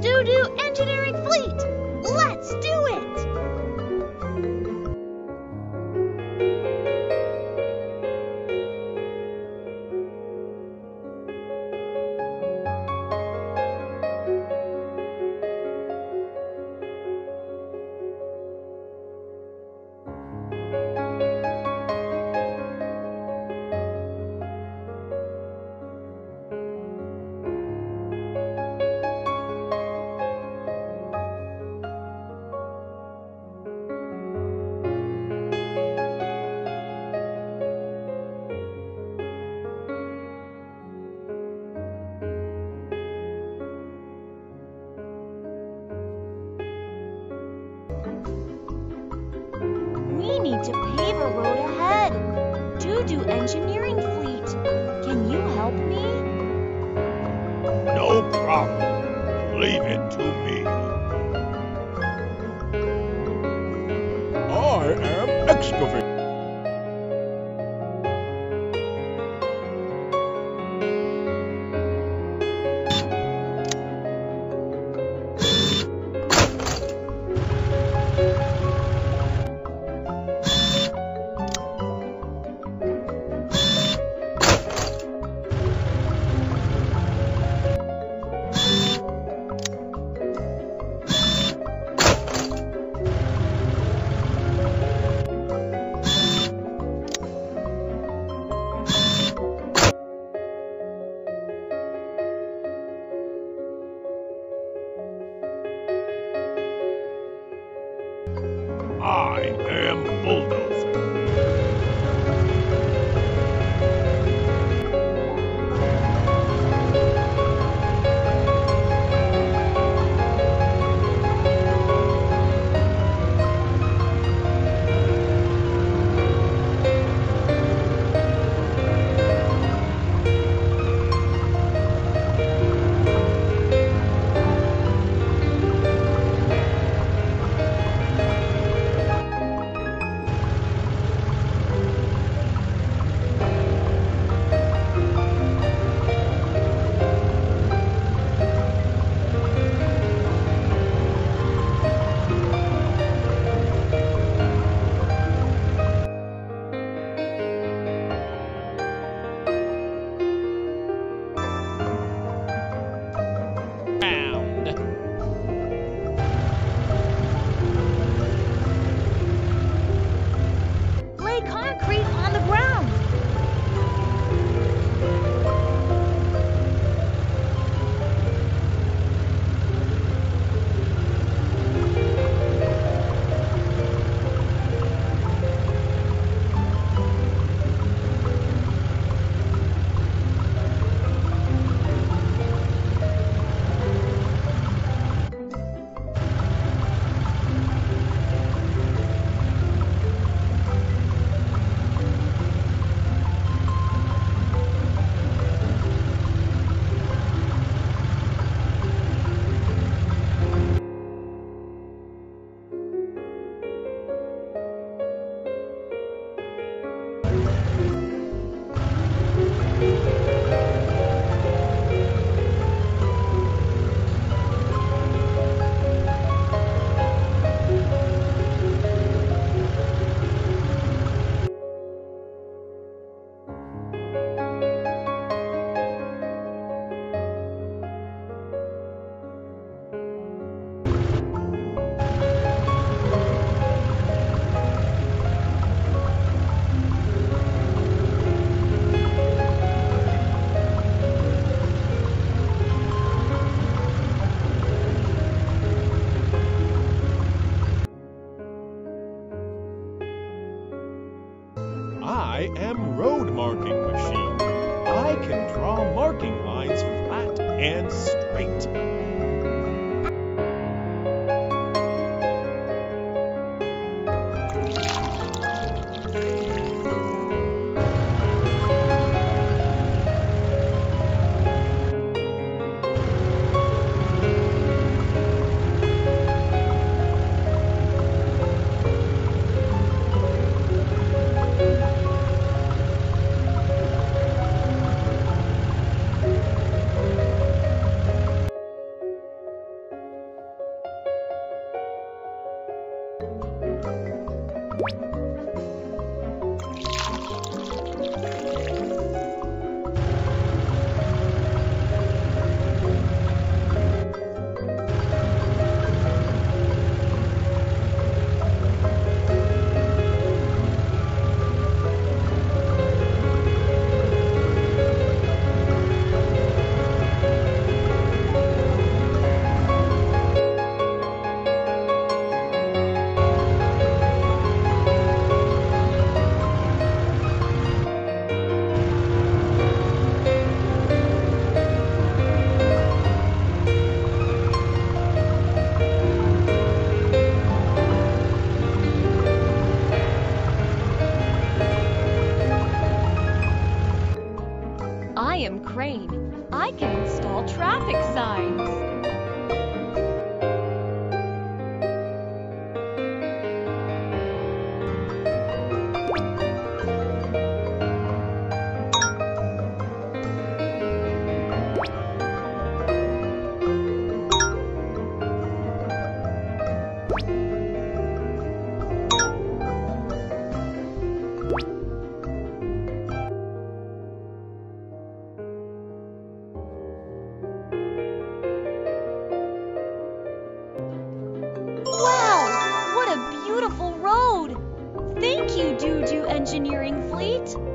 Doo-Doo Engineering Fleet! Let's do it! Ahead. Engineering Fleet, can you help me? No problem. Leave it to me. I am excavator. I am road marking machine. I can draw marking lines flat and straight. I can install traffic signs. You, Doo Doo Engineering Fleet!